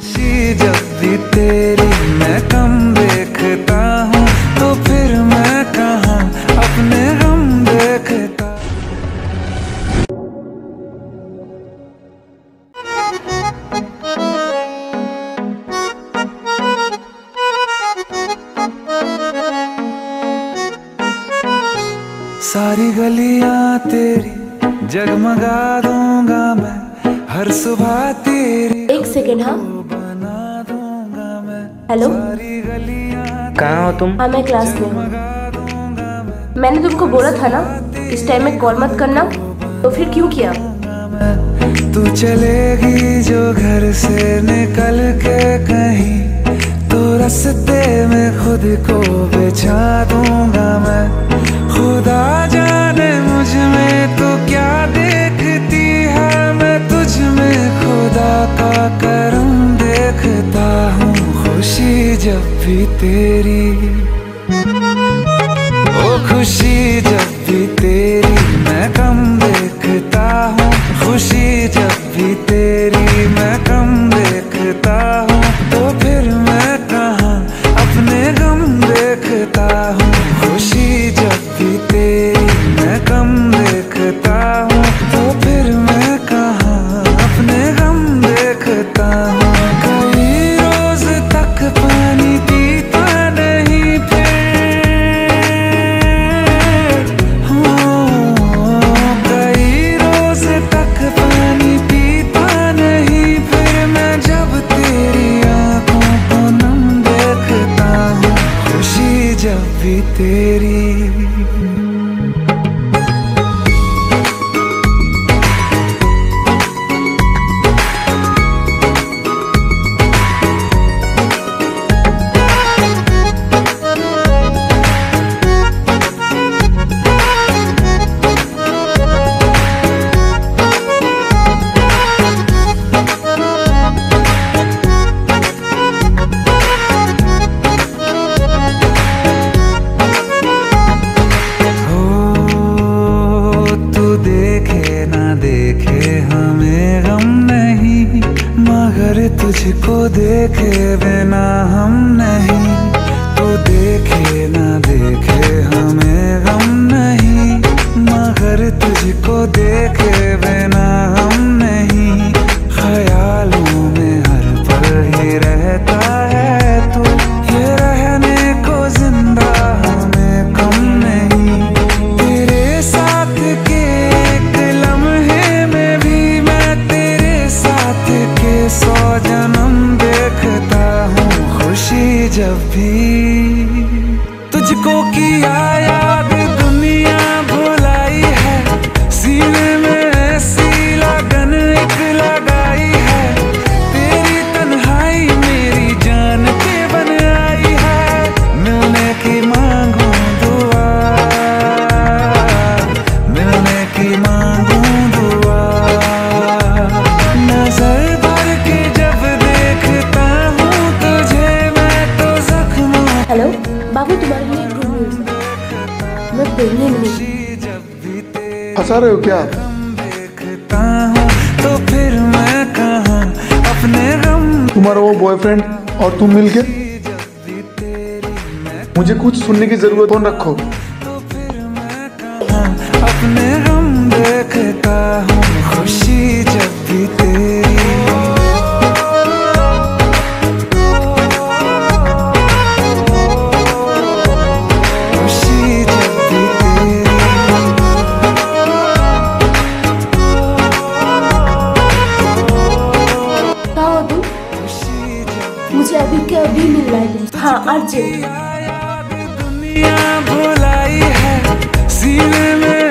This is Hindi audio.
खुशी जब भी तेरी मैं कम देखता हूँ तो फिर मैं कहाँ अपने गम देखता सारी गलियाँ तेरी जगमगा दूँगा मैं, हर सुबह तेरी एक सेकेंड हाँ। हेलो कहाँ हो तुम? हाँ मैं क्लास में हूँ। मैंने तुमको बोला था ना इस टाइम में कॉल मत करना तो फिर क्यों किया? तू चलेगी जो घर से निकल के कहीं तो रस्ते में खुद को बिछा दूँगा मैं। जब भी तेरी, ओ खुशी जब भी तेरी, मैं कम देखता हूँ। खुशी जब भी तेरी तेरी हंसा रहे हो क्या? तो फिर मैं कहा अपने तुम्हारा वो बॉयफ्रेंड और तुम मिलके? मुझे कुछ सुनने की ज़रूरत कौन रखो? तो फिर मैं कहा अपने गम देखता हूँ, खुशी जब भी तेरी के अभी है अर्जेंट दुनिया भुलाई है सीने में